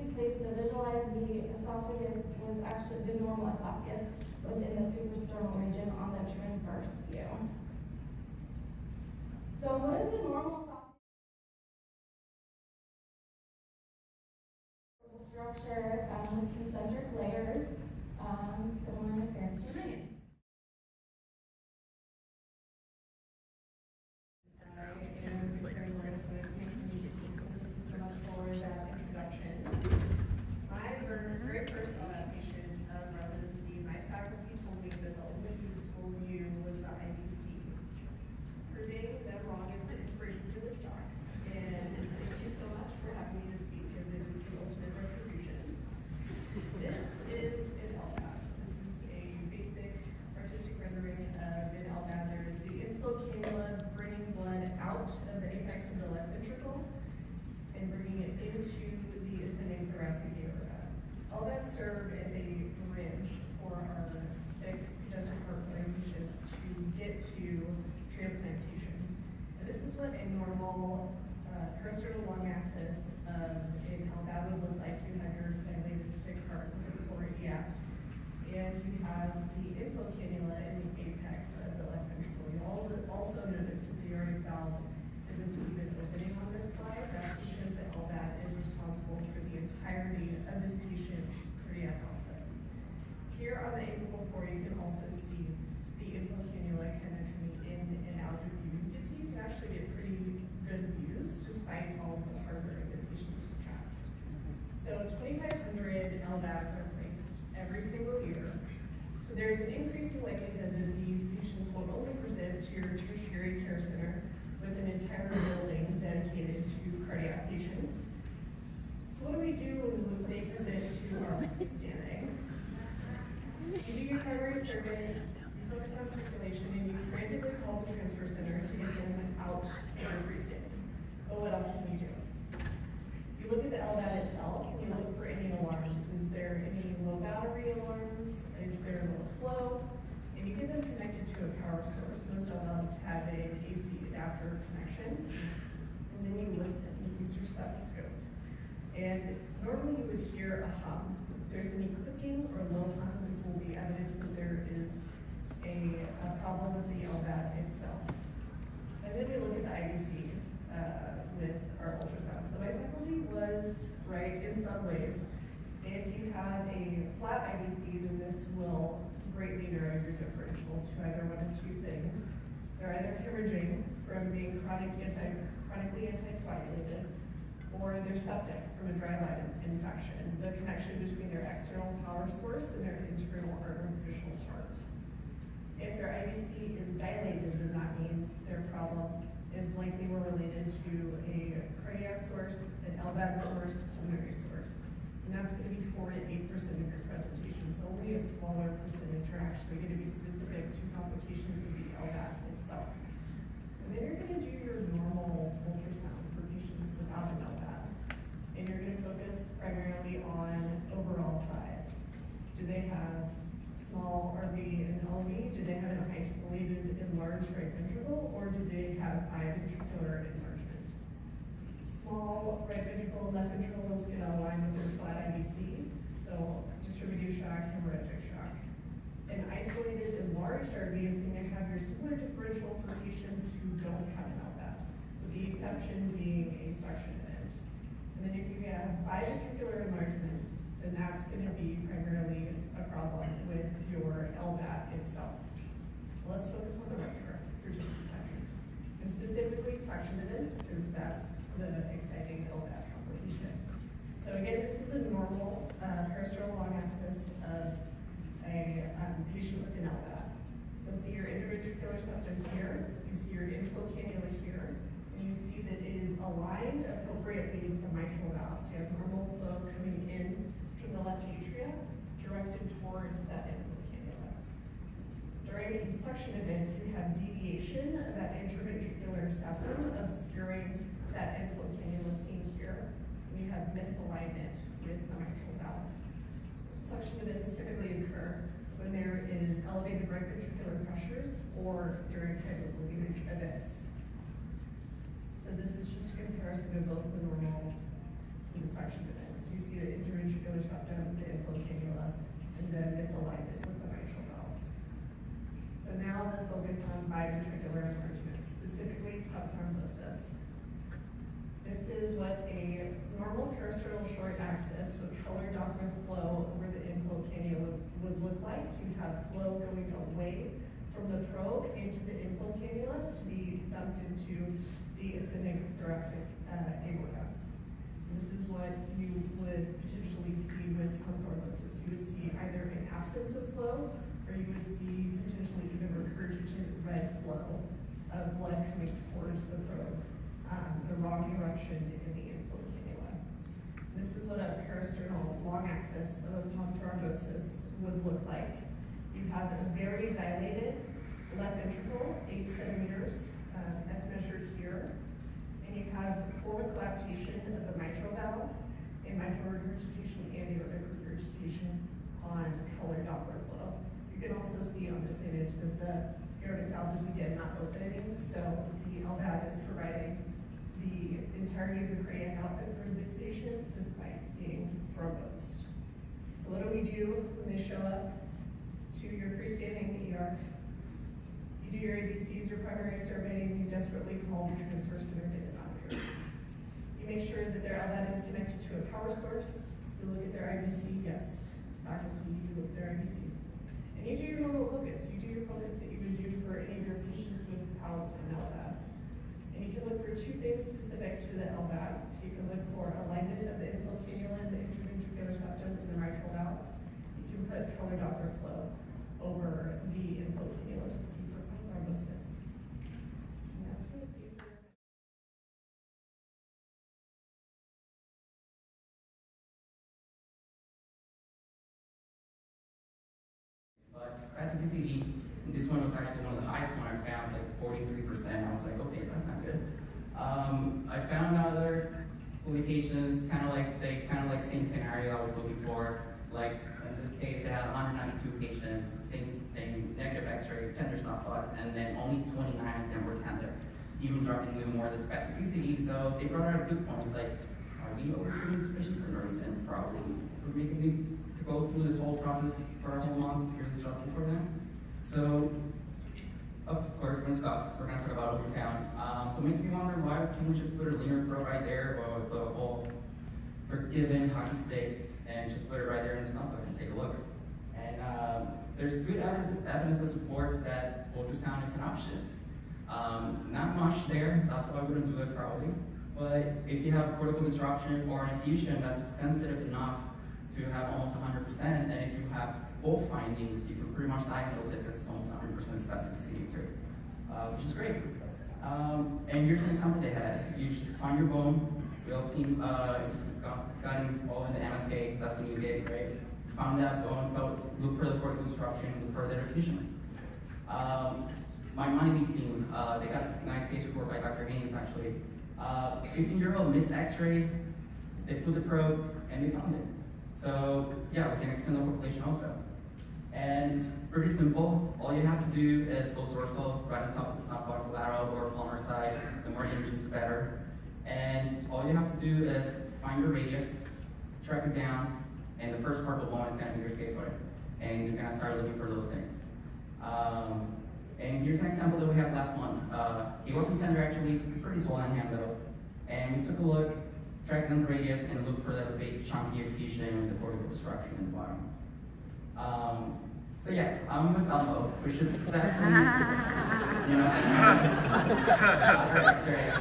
easiest place to visualize the esophagus was actually, the normal esophagus was in the suprasternal region on the transverse view. So what is the normal esophagus? Structure um, with concentric layers, um, similar in appearance to brain. My very first adaptation of residency, my faculty told me that the only useful view was the IVC. Proving them wrong is the inspiration for this talk. And thank you so much for having me to speak because it is the ultimate retribution. This is an LVAD. This is a basic artistic rendering of an LVAD. There is the inflow cannula bringing blood out of the apex of the left ventricle and bringing it into the ascending thoracic aorta. Serve as a bridge for our sick congestive heart patients to get to transplantation. And this is what a normal uh, parasternal long axis of an LVAD would look like. You have your dilated sick heart poor EF, and you have the inflow cannula in the apex of the left ventricle. You all also notice that the aortic valve isn't even opening on this slide. That's because the LVAD is responsible for the entirety of this patient's. Here on the apical four, you can also see the inflow cannula kind of coming in and out of view. You can see you can actually get pretty good views despite all the hardware in the patient's chest. So 2,500 LVADs are placed every single year. So there's an increasing likelihood that these patients will only present to your tertiary care center with an entire building dedicated to cardiac patients. So what do we do when they present to our standing? You do your primary survey, you focus on circulation, and you frantically call the transfer center to get them out their freestanding. But oh, what else can you do? You look at the LVAD itself, you look for any alarms. Is there any low battery alarms? Is there a low flow? And you get them connected to a power source. Most LVADs have an AC adapter connection. And then you listen, you use your stethoscope. And normally you would hear a hum. If there's any clicking or low hum, this will be evidence that there is a, a problem with the LVAD itself. And then we look at the IVC uh, with our ultrasound. So my faculty was right in some ways. If you have a flat IVC, then this will greatly narrow your differential to either one of two things. They're either hemorrhaging from being chronic anti, chronically anticoagulated, or they're septic from a driveline infection, the connection between their external power source and their internal artificial heart. If their IVC is dilated, then that means their problem is likely more related to a cardiac source, an LVAD source, pulmonary source. And that's going to be 4 to 8% of your presentation. So only a smaller percentage are actually going to be specific to complications of the LVAD itself. And then you're going to do your normal ultrasound for patients without an LVAD. And you're going to focus primarily on overall size. Do they have small RV and LV? Do they have an isolated enlarged right ventricle or do they have biventricular enlargement? Small right ventricle and left ventricle is going to align with their flat IVC, so distributive shock, hemorrhagic shock. An isolated enlarged RV is going to have your similar differential for patients who don't have an LVAD, with the exception being a suction. And then if you have biventricular enlargement, then that's going to be primarily a problem with your LVAD itself. So let's focus on the right heart for just a second. And specifically suction events, because that's the exciting LVAD complication. So again, this is a normal uh, long axis of a um, patient with an LVAD. You'll see your interventricular septum here, you see your inflow cannula here, you see that it is aligned appropriately with the mitral valve. So you have normal flow coming in from the left atria, directed towards that inflow cannula. During a suction event, you have deviation of that intraventricular septum obscuring that inflow cannula seen here, and you have misalignment with the mitral valve. Suction events typically occur when there is elevated right ventricular pressures or during hypovolemic events. So this is just a comparison of both the normal and the suction. So you see the interventricular septum, the inflow cannula, and then misalignment with the mitral valve. So now we'll focus on biventricular enlargement, specifically pump thrombosis. This is what a normal parasternal short axis with color Doppler flow over the inflow cannula would, look like. You'd have flow going away from the probe into the inflow cannula to be dumped into the ascending thoracic uh, aorta. This is what you would potentially see with pump thrombosis. You would see either an absence of flow or you would see potentially even regurgitated red flow of blood coming towards the probe, um, the wrong direction in the inflow cannula. This is what a parasternal long axis of pump thrombosis would look like. You have a very dilated left ventricle, eight centimeters, uh, as measured here. And you have poor coaptation of the mitral valve and mitral regurgitation and aortic regurgitation on colored Doppler flow. You can also see on this image that the aortic valve is again not opening, so the LVAD is providing the entirety of the cardiac output for this patient despite being thrombosed. So what do we do when they show up to your freestanding ER? You do your ABCs, your primary survey, and you desperately call the transfer center to get them out of here. You make sure that their LVAD is connected to a power source. You look at their IVC, yes, faculty, you look at their IVC. And you do your normal focus. You do your focus that you would do for any of your patients with PALT and LVAD. And you can look for two things specific to the LVAD. You can look for alignment of the inflow cannula, the interventricular septum, and the mitral valve. You can put color Doppler flow over the inflow cannula to see And that's it. These are But specificity, this one was actually one of the highest one I found, like forty-three percent. I was like, okay, that's not good. Um, I found other publications, kind of like they kind of like same scenario I was looking for. Like this case, they had 192 patients, same thing, negative X-ray, tender box, and then only 29 of them were tender, even dropping even more the specificity. So they brought out a good points like, are we overtreating these patients for no reason? Probably. We're making them to go through this whole process for a whole month, really stressful for them. So, of course, let's go. So we're gonna talk about ultrasound. Um, so it makes me wonder why can't we just put a linear probe right there or with a whole forgiven hockey stick and just put it right there in the box and take a look. And um, there's good evidence, evidence that supports that ultrasound is an option. Um, not much there, that's why I wouldn't do it probably. But if you have cortical disruption or an effusion that's sensitive enough to have almost 100%, and if you have both findings, you can pretty much diagnose it as almost 100% specificity too, uh, which is great. Um, and here's an example they had. You just find your bone. We all seen, uh, got, got all in the MSK, that's the new gig, right? Found that bone, but look for the cortical disruption, look for the effusion. Um, my Maimonides team, uh, they got this nice case report by Dr. Haynes actually. 15-year-old missed X-ray, they put the probe, and they found it. So yeah, we can extend the population also. And pretty simple. All you have to do is go dorsal, right on top of the snuff box, lateral or palmar side. The more images, the better. And all you have to do is find your radius, track it down, and the first part of the bone is gonna be your skate scaphoid. And you're gonna start looking for those things. Um, and here's an example that we had last month. Uh, he wasn't tender actually, pretty swollen hand though. And we took a look, tracked down the radius, and looked for that big chunky effusion and the cortical disruption in the bottom. Um, so yeah, I'm with Elmo. We should definitely, you know, X-ray.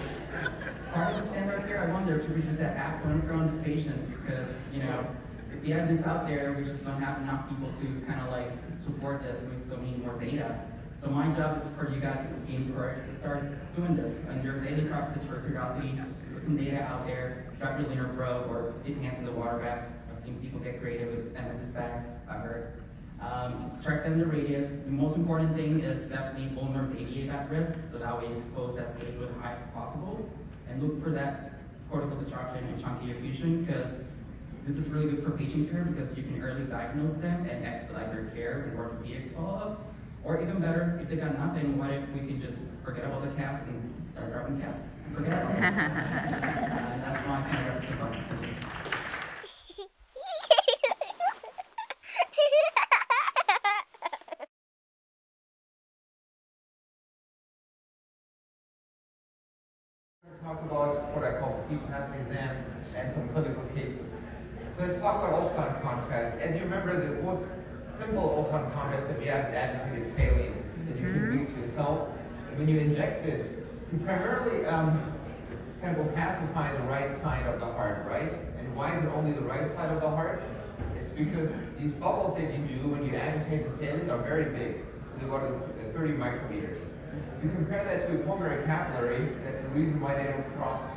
Part of the standard care, I wonder if we should set app runs for on these patients because, you know, if the evidence out there, we just don't have enough people to kind of like support this and we still need more data. So my job is for you guys to be encouraged to start doing this in your daily practice for curiosity, put some data out there, your linear probe or dip hands in the water baths. I've seen people get creative with emesis bags, I've heard. Um, track down the radius. The most important thing is definitely ulnar to ADA at risk, so that way you expose that stage with high as possible. And look for that cortical disruption and chunky effusion because this is really good for patient care because you can early diagnose them and expedite their care and orthopedics follow-up. Or even better, if they got nothing, what if we can just forget about the cast and start dropping casts? Forget about it. uh, that's why I signed up for talk about what I call C-FAST exam and some clinical cases. So let's talk about ultrasound contrast. As you remember, the most simple ultrasound contrast that we have is agitated saline that you can mm-hmm. use yourself. And when you inject it, you primarily um, kind of opacify the right side of the heart, right? And why is it only the right side of the heart? It's because these bubbles that you do when you agitate the saline are very big. They go to 30 micrometers. You compare that to a pulmonary capillary, that's the reason why they don't cross,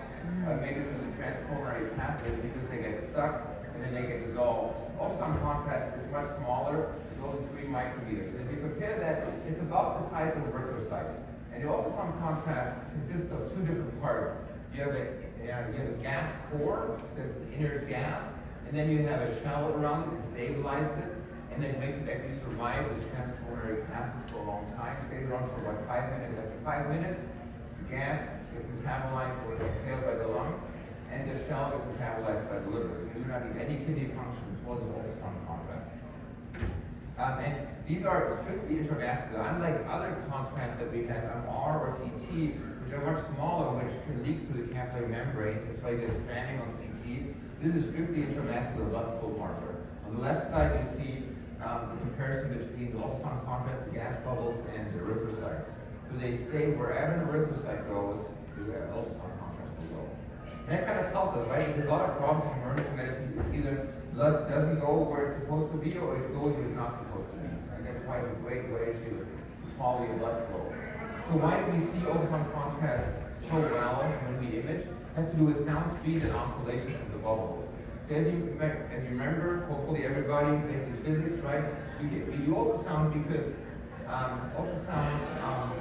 uh, make it through the transpulmonary passage because they get stuck and then they get dissolved. Ultrasound contrast is much smaller, it's only three micrometers. And if you compare that, it's about the size of a erythrocyte. And the ultrasound contrast consists of two different parts. You have a, uh, you have a gas core, that's inert gas, and then you have a shell around it that stabilizes it, and it makes it actually survive this transpulmonary passage for a long time. It stays around for about five minutes. After five minutes, the gas gets metabolized or exhaled by the lungs, and the shell gets metabolized by the liver. So you do not need any kidney function for this ultrasound contrast. Um, and these are strictly intravascular, unlike other contrasts that we have, MR or CT, which are much smaller, which can leak through the capillary membranes. That's why you get stranding on CT. This is strictly intravascular blood flow marker. On the left side, you see um, the comparison between ultrasound contrast, the gas bubbles, and erythrocytes. Do they stay wherever an erythrocyte goes, do the ultrasound contrast will go. And that kind of helps us, right? Because a lot of problems in emergency medicine is either blood doesn't go where it's supposed to be or it goes where it's not supposed to be. And that's why it's a great way to, to follow your blood flow. So why do we see ultrasound contrast so well when we image? It has to do with sound speed and oscillations of the bubbles. As you, as you remember, hopefully everybody, basic physics, right? You get, we do ultrasound because um, ultrasound um,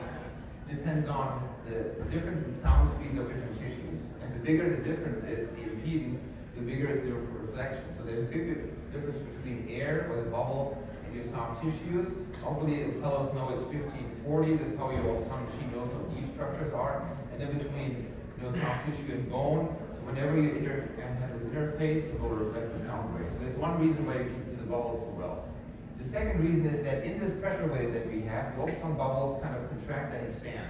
depends on the difference in sound speeds of different tissues. And the bigger the difference is, the impedance, the bigger is the reflection. So there's a big difference between air, or the bubble, and your soft tissues. Hopefully the fellows know it's 1540. that's how your ultrasound machine knows how deep structures are. And then between you know, soft tissue and bone, whenever you inter have this interface, it will reflect the sound wave. So that's one reason why you can see the bubbles so well. The second reason is that in this pressure wave that we have, the ultrasound bubbles kind of contract and expand.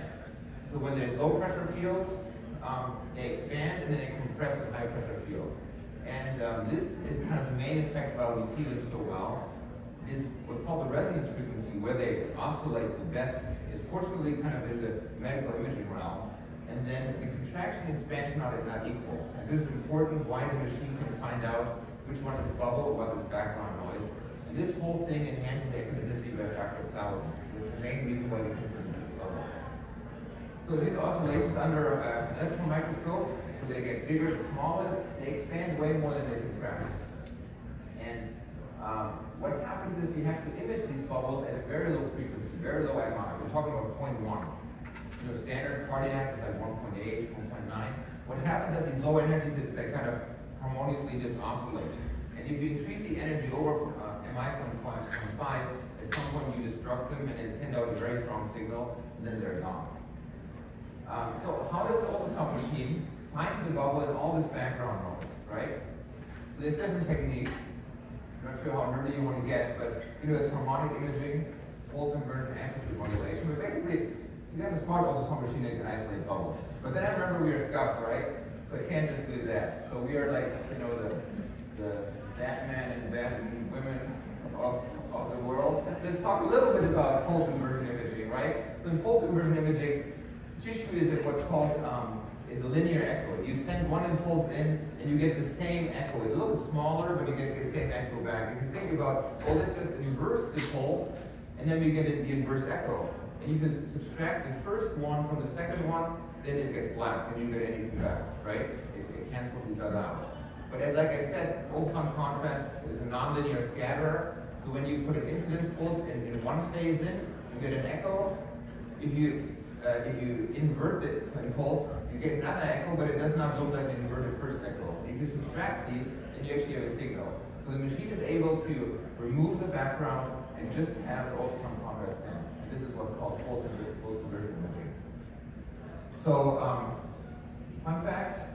So when there's low pressure fields, um, they expand and then they compress in high pressure fields. And um, this is kind of the main effect why we see them so well. Is what's called the resonance frequency, where they oscillate the best, is fortunately kind of in the medical imaging realm. And then the contraction and expansion are not equal. And this is important why the machine can find out which one is bubble, what is background noise. And this whole thing enhances the echogenicity by a factor of thousand. That's the main reason why we consider these bubbles. So these oscillations under uh, electron microscope, so they get bigger and smaller, they expand way more than they contract. And um, what happens is you have to image these bubbles at a very low frequency, very low MI. We're talking about 0.1. You know, standard cardiac is like 1.8, 1.9. What happens at these low energies is they kind of harmoniously just oscillate. And if you increase the energy over uh, MI 0.5, at some point you disrupt them and then send out a very strong signal, and then they're gone. Um, so how does the ultrasound machine find the bubble in all this background noise, right? So there's different techniques. I'm not sure how nerdy you want to get, but you know, there's harmonic imaging, pulse inversion, amplitude modulation. But basically, you have a smart ultrasound machine that can isolate bubbles. But then I remember we are scuffed, right? So I can't just do that. So we are like, you know, the the Batman and Batwomen of of the world. Let's talk a little bit about pulse inversion imaging, right? So in pulse inversion imaging, tissue is what's called um, is a linear echo. You send one impulse in, and you get the same echo. It's a little bit smaller, but you get the same echo back. If you think about, well, let's just inverse the pulse, and then we get the inverse echo. And you can subtract the first one from the second one, then it gets black, and you get anything back, right? It, it cancels each other out. But as, like I said, ultrasound contrast is a nonlinear scatterer. So when you put an incident pulse in, in one phase in, you get an echo. If you uh, if you invert the impulse, you get another echo, but it does not look like an inverted first echo. If you subtract these, then you actually have a signal. So the machine is able to remove the background and just have the ultrasound contrast in. This is what's called pulse, pulse inversion imaging. So, um, fun fact,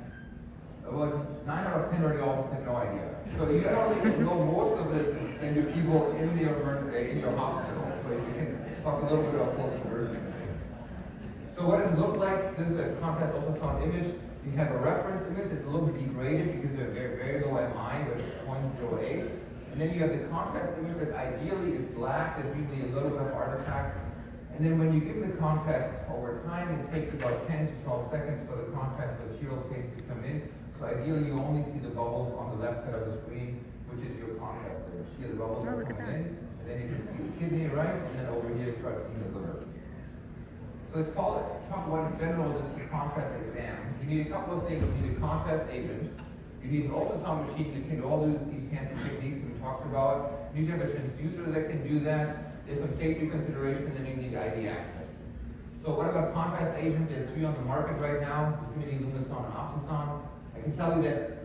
about 9 out of 10 radiologists have no idea. So you only know most of this than your people in the in your hospital. So if you can talk a little bit about pulse inversion imaging. So what does it look like? This is a contrast ultrasound image. You have a reference image that's a little bit degraded because of very, very low MI, but 0.08. And then you have the contrast image that ideally is black. There's usually a little bit of artifact. And then when you give the contrast over time, it takes about 10 to 12 seconds for the contrast material phase to come in. So ideally, you only see the bubbles on the left side of the screen, which is your contrast image. Here, the bubbles are coming in, and then you can see the kidney, right? And then over here, you start seeing the liver. So let's talk, talk about in general this contrast exam. You need a couple of things. You need a contrast agent. You need an ultrasound machine that can all do these fancy techniques that we talked about. You need to have a transducer that can do that. There's some safety consideration, and then you need ID access. So what about contrast agents? There's three on the market right now, Definity, Lumason, and Optison. I can tell you that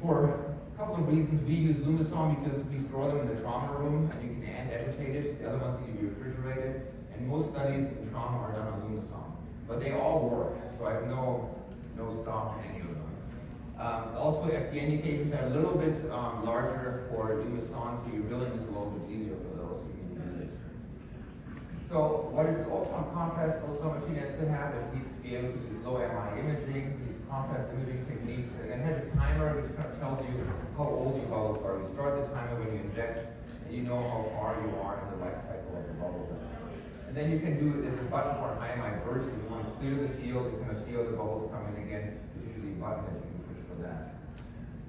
for a couple of reasons, we use Lumason because we store them in the trauma room, and you can add agitated. The other ones need to be refrigerated. And most studies in trauma are done on Lumason. But they all work, so I have no, no stock in any of them. Um, also, FDA indications are a little bit um, larger for Lumason, so your billing is a little bit easier for so what is the ultrasound contrast ultrasound machine has to have? It needs to be able to do these low MI imaging, these contrast imaging techniques, and it has a timer which kind of tells you how old your bubbles are. You start the timer when you inject, and you know how far you are in the life cycle of the bubble. And then you can do it as a button for an IMI burst. If you want to clear the field, you kind of see how the bubbles come in again. There's usually a button that you can push for that.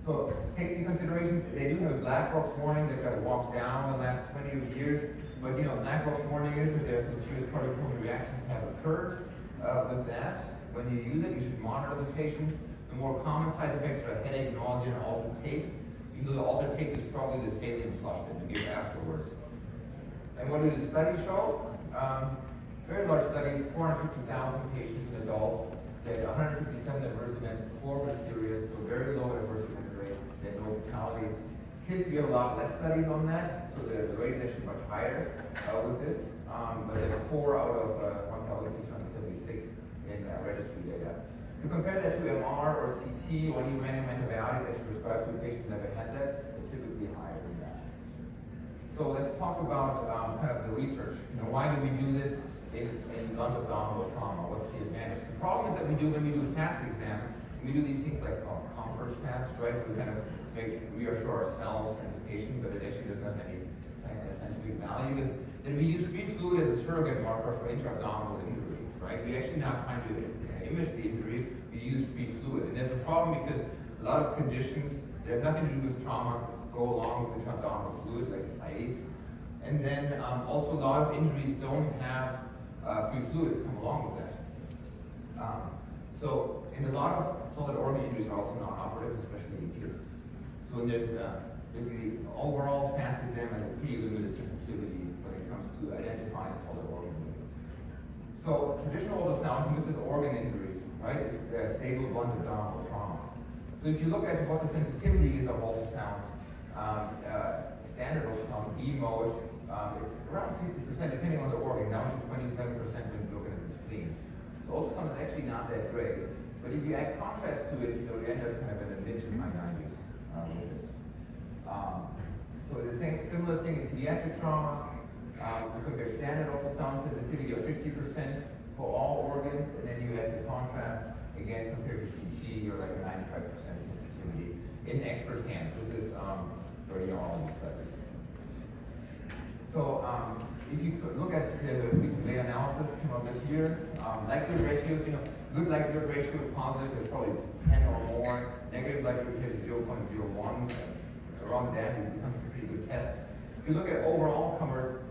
So safety consideration, they do have a black box warning. They've got to walk down the last 20 years. But you know, black box warning is that there are some serious cardiac reactions have occurred uh, with that. When you use it, you should monitor the patients. The more common side effects are headache, nausea, and altered taste. Even though the altered taste is probably the saline flush that you give afterwards. And what do the studies show? Um, very large studies, 450,000 patients and adults. They had 157 adverse events, four were serious, so very low adverse event rate. They had no fatalities. Kids, we have a lot less studies on that, so the, rate is actually much higher uh, with this. Um, but there's four out of uh, 1,676 in uh, registry data. You compare that to MR or CT or any random antibiotic that you prescribe to a patient who never had that, it's typically higher than that. So let's talk about um, kind of the research. You know, why do we do this in, in blunt abdominal trauma? What's the advantage? The problem is that we do when we do a fast exam, we do these things like called comfort fast, right? We kind of make reassure ourselves and the patient, but it actually doesn't have any scientific value, is that we use free fluid as a surrogate marker for intra-abdominal injury, right? We actually not trying to image the injury, we use free fluid. And there's a problem because a lot of conditions that have nothing to do with trauma go along with intra-abdominal fluid, like ascites. And then um, also a lot of injuries don't have uh, free fluid come along with that. Um, so, and a lot of solid organ injuries are also non-operative, especially in kids. So there's uh, basically overall fast exam has a pretty limited sensitivity when it comes to identifying solid organ injury. So traditional ultrasound misses organ injuries, right? It's uh, stable blunt abdominal trauma. So if you look at what the sensitivity is of ultrasound, um, uh, standard ultrasound B mode, um, it's around 50%, depending on the organ, down to 27% when you look at the spleen. So ultrasound is actually not that great. But if you add contrast to it, you know, you end up kind of in the mid to high 90s um, so the same, similar thing in pediatric trauma, um, you compare standard ultrasound sensitivity of 50% for all organs, and then you add the contrast, again, compared to CT, you're like a 95% sensitivity in expert hands. This is um, radiology studies. So um, if you look at, there's a recent data analysis came out this year, um, likelihood ratios, you know, good likelihood ratio, positive is probably 10 or more, negative likelihood is 0.01. Around that, it becomes a pretty good test. If you look at overall comers,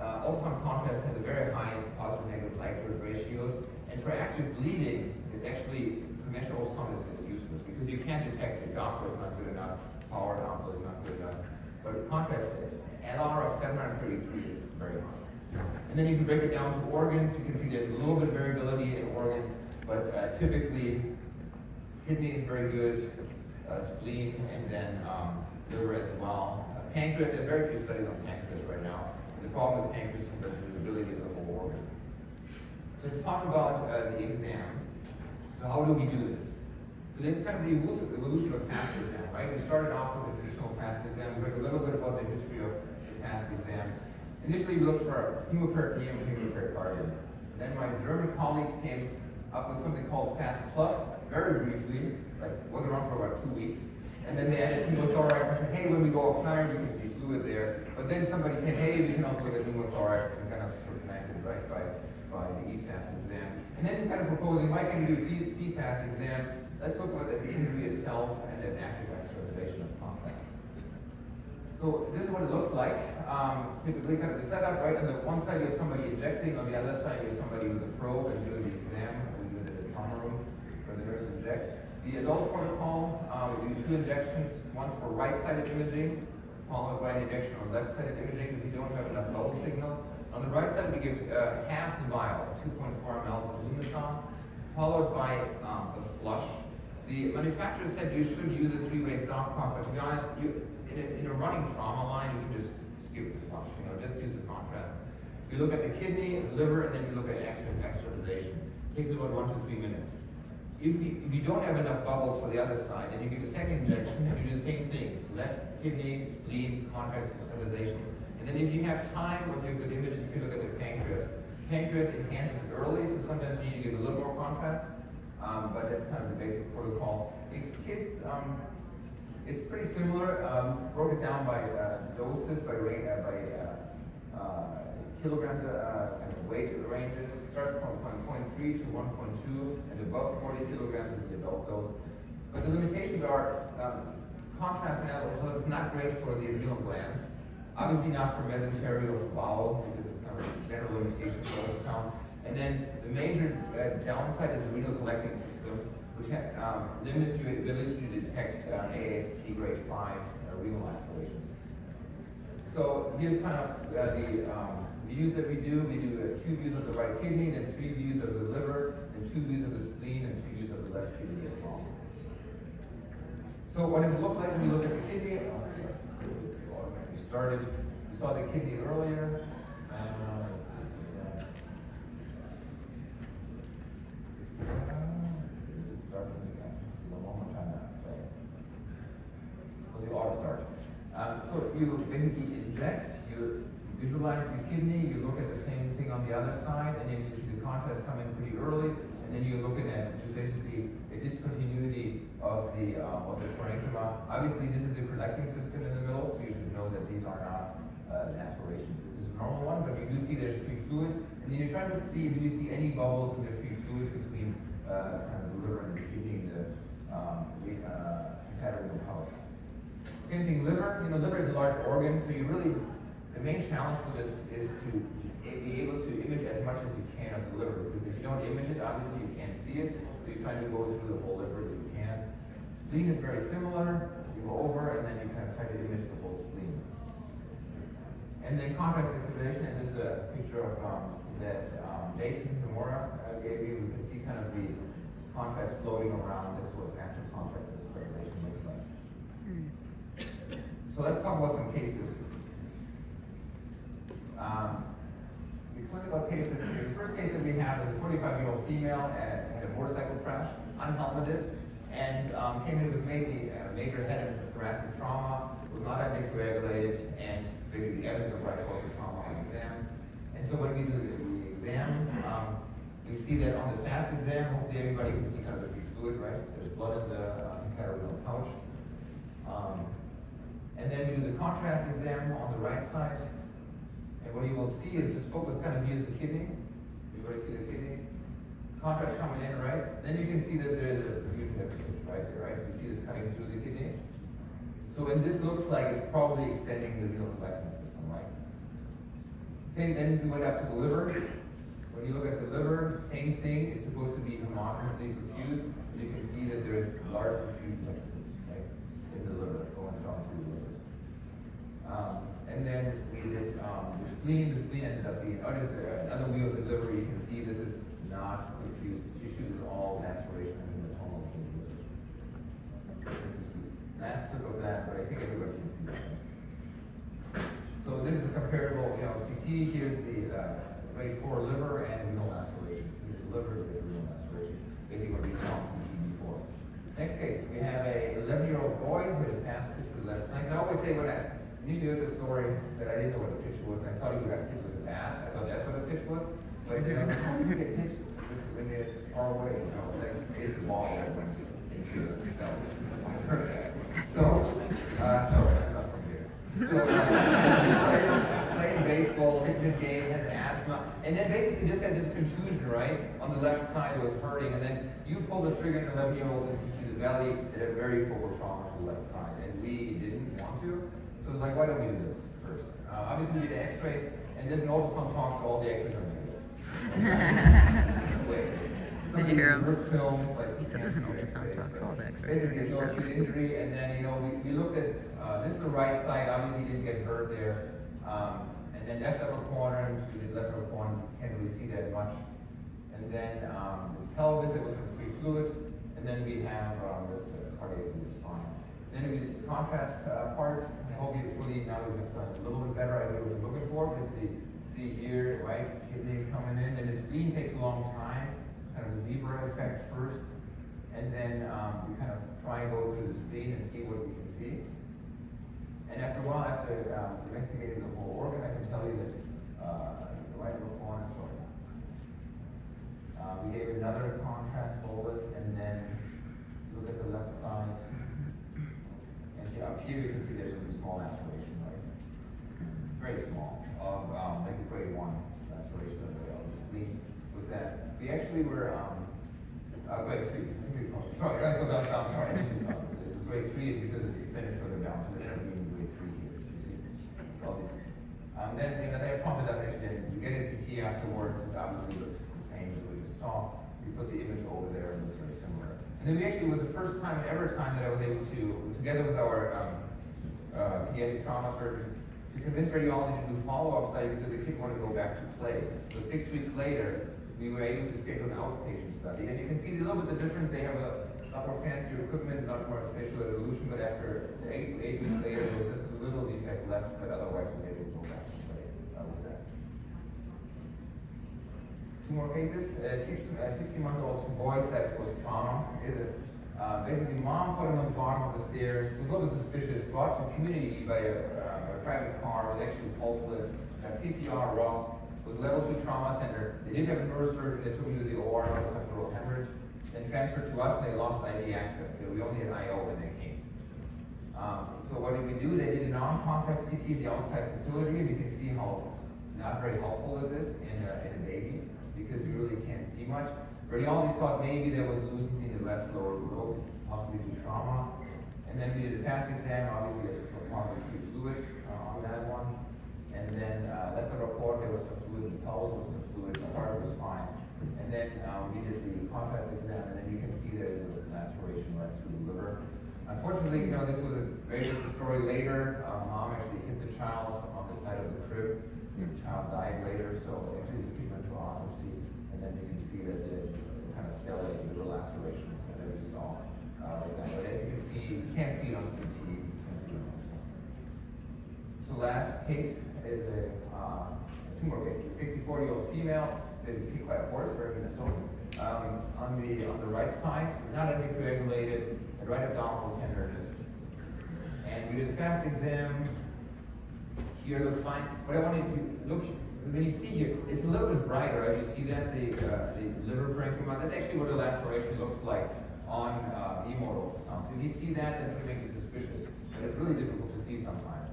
uh, ultrasound contrast has a very high positive negative likelihood ratios. And for active bleeding, it's actually conventional ultrasound is, is useless because you can't detect it. Doppler is not good enough, power Doppler is not good enough. But contrast, LR of 733 is very high. And then if you break it down to organs, you can see there's a little bit of variability in organs, but uh, typically Kidney is very good, uh, spleen, and then um, liver as well. Uh, pancreas, there's very few studies on pancreas right now. And the problem with pancreas is its visibility of the whole organ. So let's talk about uh, the exam. So how do we do this? So this is kind of the evolution of fast exam, right? We started off with a traditional fast exam. We heard a little bit about the history of this fast exam. Initially, we looked for hemoperitoneum and hemopericardium. Then my German colleagues came up with something called Fast Plus, very briefly, like was around for about two weeks. And then they added pneumothorax and said, hey, when we go up higher, we can see fluid there. But then somebody came, hey, we can also look at pneumothorax and kind of supplanted, right, by, by the EFAST exam. And then kind of proposing, why can't you do CFAST exam? Let's look at the injury itself and then active extravasation of contrast. So this is what it looks like. Um, typically kind of the setup, right? On the one side you have somebody injecting, on the other side you have somebody with a probe and doing the exam. Do the nurse inject. The adult protocol, uh, we do two injections, one for right-sided imaging, followed by an injection on left-sided imaging if we don't have enough bubble signal. On the right side, we give uh, half the vial, 2.4 ml of Lumason, followed by um, a flush. The manufacturer said you should use a three-way stopcock, but to be honest, you, in, a, in a running trauma line, you can just skip the flush, you know, just use the contrast. You look at the kidney, liver, and then you look at active extravasation. Takes about one to three minutes. If you, if you don't have enough bubbles for the other side, then you give a second injection and you do the same thing. Left kidney, spleen, contrast extravasation. And then if you have time, or if you have good images, you can look at the pancreas. Pancreas enhances early, so sometimes you need to give a little more contrast. Um, but that's kind of the basic protocol. In kids, um, it's pretty similar. Um, broke it down by uh, doses, by, uh, by uh, uh kilogram uh, kind of weight ranges. Starts from 0.3 to 1.2, and above 40 kilograms is the adult dose. But the limitations are um, contrast in adults, so it's not great for the adrenal glands. Obviously not for mesentery or for bowel, because it's kind of general limitation for ultrasound. And then the major uh, downside is the renal collecting system, which um, limits your ability to detect um, AST grade 5 uh, renal lacerations. So here's kind of uh, the um, views that we do. We do uh, two views of the right kidney, then three views of the liver, then two views of the spleen, and two views of the left kidney as well. So what does it look like when you look at the kidney? Oh, sorry, automatically started. You saw the kidney earlier. Uh, see. Uh? Was the auto start? Um, so you basically inject, you visualize your kidney, you look at the same thing on the other side, and then you see the contrast come in pretty early, and then you're looking at basically a discontinuity of the uh, of the parenchyma. Obviously, this is the collecting system in the middle, so you should know that these are not uh, lacerations. This is a normal one, but you do see there's free fluid, and then you're trying to see, do you see any bubbles in the free fluid between uh, kind of the liver and the kidney and the um, uh, hepatorenal pouch. Same thing, liver. You know, liver is a large organ, so you really the main challenge for this is to be able to image as much as you can of the liver, because if you don't image it, obviously you can't see it, so you're trying to go through the whole liver if you can. Spleen is very similar, you go over and then you kind of try to image the whole spleen. And then contrast extravasation, and this is a picture of um, that um, Jason Nomura uh, gave you. We can see kind of the contrast floating around. That's what active contrast extravasation looks like. So let's talk about some cases. Um, the clinical cases, the first case that we have is a 45-year-old female uh, had a motorcycle crash, unhelmeted, and um, came in with maybe a major head and thoracic trauma, was not anticoagulated, and basically evidence of right torso trauma on exam. And so when we do the, the exam, um, we see that on the fast exam, hopefully everybody can see kind of the free fluid, right? There's blood in the uh, pouch. Um, and then we do the contrast exam on the right side, and what you will see is this focus kind of views the kidney. You Everybody see the kidney? Contrast coming in, right? Then you can see that there is a perfusion deficit right there, right? You see this cutting through the kidney. So when this looks like it's probably extending the renal collecting system, right? Same, then we went up to the liver. When you look at the liver, same thing, it's supposed to be homogeneously perfused. And You can see that there is large perfusion deficits, right? In the liver, going down to the liver. Um, and then we did um, the spleen. The spleen ended up being, oh, another wheel of the liver. You can see this is not perfused tissue. This is all maceration of hematomal liver. This is the last clip of that, but I think everybody can see that. So this is a comparable, you know, CT. Here's the uh, grade 4 liver and renal laceration. Here's the liver, here's the renal laceration. Basically what we saw in CT before. Next case, we have a 11-year-old boy who had a fast pitch to the left flank. I always say when I initially heard the story that I didn't know what a pitch was, and I thought he got hit was a bat. I thought that's what a pitch was. But you know, how do you get hit when it's far away, you know, like it's a ball that went into the belly. I've heard that. So, uh, sorry, I'm not from here. So, uh, she's playing, baseball, hit mid game, has asthma, and then basically just has this contusion, right? On the left side that was hurting, and then you pull the trigger in an 11 year old and see the belly that a very focal trauma to the left side, and we didn't want to. So it's like, why don't we do this first? Uh, obviously, we did the x-rays, and there's an ultrasound talk, so all the x-rays are negative. It's just the way it is. Did you hear him? Films, like, He said there's an ultrasound x-rays, talk, but all the x-rays Basically, there's no acute injury, and then, you know, we, we looked at, uh, this is the right side, obviously he didn't get hurt there. Um, and then left upper quadrant, we did left upper quadrant, can't really see that much. And then, um, the pelvis, there was some free fluid, and then we have, um, just a cardiac lead spine. Then we did the contrast, uh, part, I hope you fully, now you have a little bit better idea what you're looking for, because the, see here, right, kidney coming in, and this spleen takes a long time, kind of zebra effect first, and then, um, we kind of try and go through the spleen and see what we can see. And after a while, after um, investigating the whole organ, I can tell you that uh, the right corner, sorry. Uh, we gave another contrast bolus, and then look at the left side. Here, up here you can see there's a small laceration, right? Very small, of um, like a grade one laceration of the, the spleen. Was that we actually were um, uh, grade three. Sorry, guys, go down. down sorry, I missed it. It was grade three because it extended further down, so it ended up being grade three here. You see, all. Um, then you know they prompted us actually. Then we get a CT afterwards. It obviously looks the same as we just saw. We put the image over there and it looks very similar. And then we actually was the first time and ever time that I was able to, together with our um, uh, pediatric trauma surgeons, to convince radiology to do follow-up study because the kid wanted to go back to play. So six weeks later, we were able to schedule an outpatient study. And you can see a little bit the difference. They have a lot more fancier equipment, a lot more spatial resolution, but after eight, eight weeks later, there was just a little defect left, but otherwise was able to go back to play. That was that. Two more cases. Uh, six, uh, 16 month old boy sex was trauma. Is it? Uh, basically, mom him on the bottom of the stairs. Was a little bit suspicious. Brought to community by a, uh, a private car. Was actually pulseless. Had CPR. Ross was level two trauma center. They did have a neurosurgeon that took him to the OR for septal hemorrhage. Then transferred to us, and they lost IV access. So we only had IO when they came. Um, so what did we do? They did a non-contrast CT in the outside facility, and you can see how not very helpful this is in in a baby because you really can't see much. Radiology thought maybe there was lucency in the left lower lobe, possibly due to trauma. And then we did a fast exam, obviously as a of free fluid uh, on that one. And then uh, left upper report, there was some fluid, the pelvis was some fluid, the heart was fine. And then um, we did the contrast exam, and then you can see there is a laceration right through the liver. Unfortunately, you know, this was a very different story later. Uh, mom actually hit the child on the side of the crib. The child died later, so actually just keep went to autopsy, then you can see that there's kind of stellate liver laceration that we saw uh, like that. But as you can see, you can't see it on CT, you can see it on. So last case is a uh, two more cases. A 64 year old female is a kicked by horse, very Minnesota. Um, on the on the right side, was not anticoagulated, had right abdominal tenderness, and we did a fast exam. Here looks fine. What I want to look when you see here, it's a little bit brighter. Right? You see that the uh, the liver parenchyma. That's actually what a laceration looks like on uh, remote ultrasound. So if you see that, that should make you suspicious, but it's really difficult to see sometimes.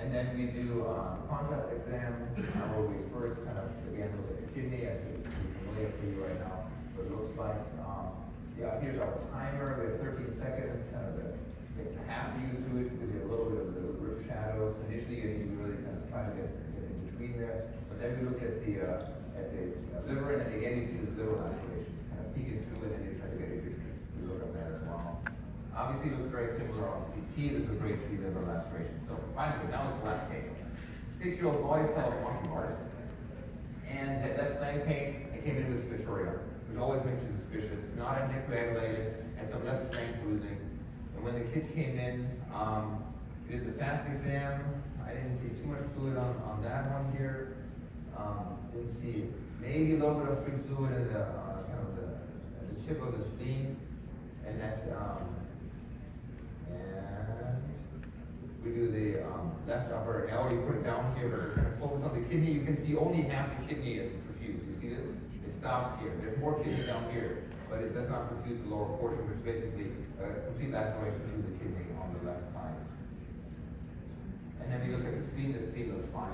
And then we do um, contrast exam, uh, where we first kind of, again, look at the kidney, I think it's familiar for you right now, what it looks like. Um, yeah, here's our timer, we have 13 seconds, kind of a, get half view through it, have a little bit of the rib shadows. Initially, you really kind of try to get, between there. But then we look at the, uh, at the uh, liver, and again, you see this liver laceration, kind of peeking through it, and you try to get a good, good look at that as well. Obviously, it looks very similar on CT. This is a grade 3 liver laceration. So finally, now it's the last case. Six-year-old boy fell off monkey bars and had left leg pain and came in with hematuria, which always makes you suspicious. Not anticoagulated, and some left flank bruising. And when the kid came in, um, we did the fast exam. I didn't see too much fluid on, on that one here. Um, didn't see maybe a little bit of free fluid in the uh, kind of the, the chip of the spleen. And that, um, and we do the um, left upper, I already put it down here, but kind of focus on the kidney. You can see only half the kidney is perfused. You see this? It stops here. There's more kidney down here, but it does not perfuse the lower portion, which is basically a complete laceration through the kidney on the left side. And then we look at the spleen, the spleen looks fine.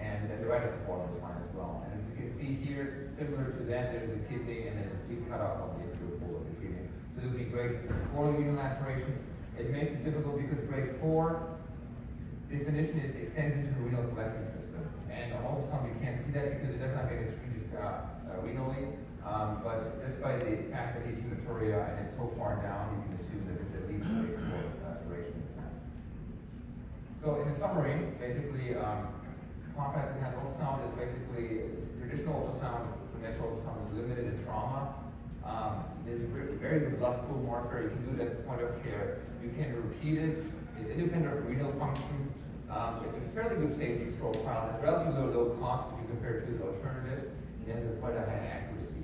And the right upper quadrant is fine as well. And as you can see here, similar to that, there's a kidney and then a complete cutoff of the inferior pole of the kidney. So it would be grade four renal laceration. It makes it difficult because grade four definition is extends into the renal collecting system. And also ultrasound, you can't see that because it does not get excreted uh, uh, renally. Um, but just by the fact that it's hematuria and it's so far down, you can assume that it's at least grade four laceration. So in summary, basically, um, contrast enhanced ultrasound is basically traditional ultrasound, conventional ultrasound is limited in trauma. Um, there's a very, good blood pool marker. You can do it at the point of care. You can repeat it. It's independent of renal function. Um, it's a fairly good safety profile. It's relatively low, cost if you compare it to the alternatives. It has a, quite a high accuracy.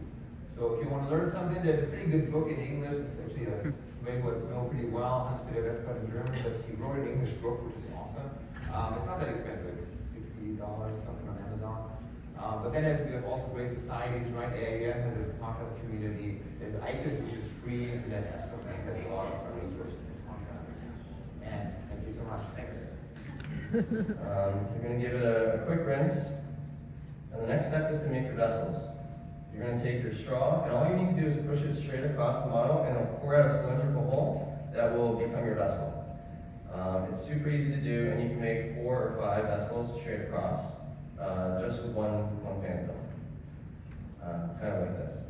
So if you want to learn something, there's a pretty good book in English. It's actually a way would know pretty well. Hans Peter Weskott in German, but he wrote an English book, which is. Um, it's not that expensive, it's sixty dollars something on Amazon. Um, but then as we have also great societies, right? AIM has a contrast community. There's ICUS, which is free, and then FSOS has a lot of uh, resources in contrast. And thank you so much. Thanks. Um, you're going to give it a, a quick rinse, and the next step is to make your vessels. You're going to take your straw, and all you need to do is push it straight across the model, and it'll pour out a cylindrical hole that will become your vessel. Um, it's super easy to do, and you can make four or five vessels straight across, uh, just with one, one phantom. Uh, kind of like this.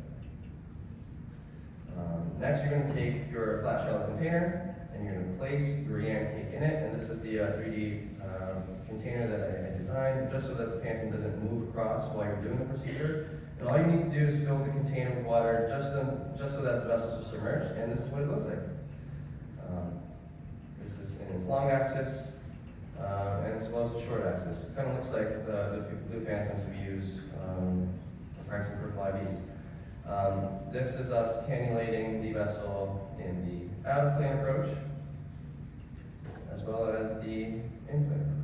Um, next, you're going to take your flat shell container, and you're going to place your yam cake in it, and this is the uh, 3D um, container that I, I designed, just so that the phantom doesn't move across while you're doing the procedure. And all you need to do is fill the container with water just, to, just so that the vessels are submerged, and this is what it looks like. Um, this is in its long axis, uh, and as well as the short axis. It kind of looks like the, the blue phantoms we use um, for pricing for flybees. Um, this is us cannulating the vessel in the out plane approach, as well as the in plane approach.